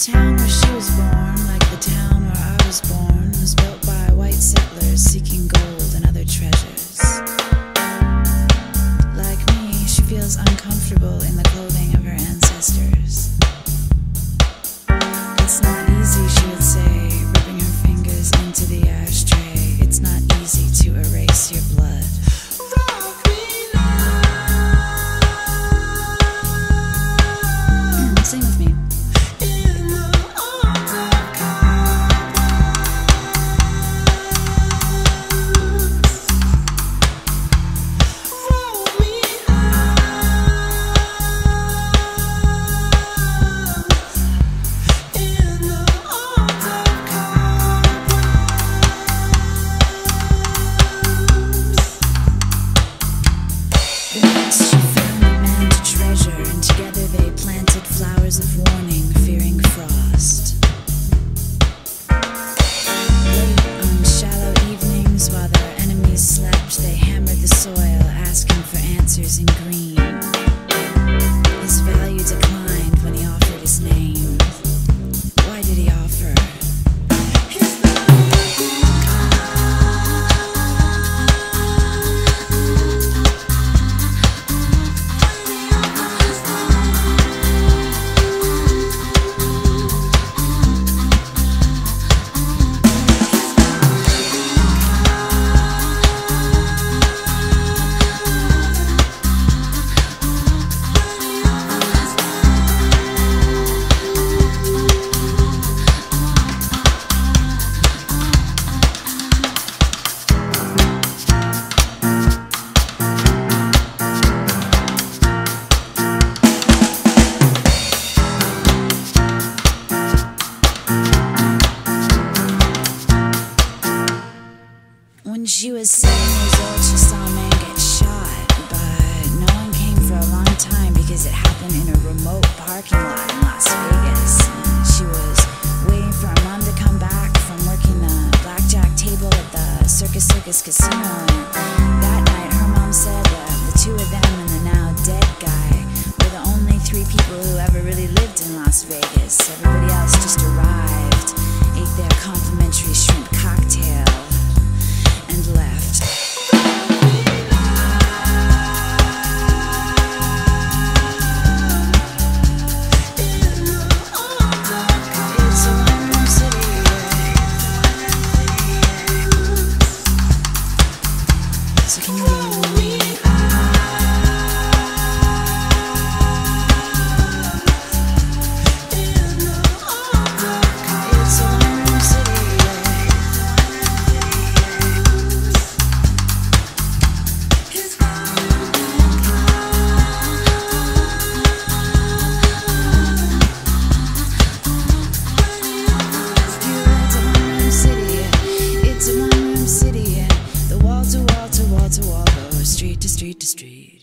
town where she was born, like the town where I was born, was built by white settlers seeking gold and other treasures. Like me, she feels uncomfortable in the clothing she was seven years old, she saw a man get shot, but no one came for a long time because it happened in a remote parking lot in Las Vegas. She was waiting for her mom to come back from working the blackjack table at the Circus Circus Casino. street to street to street.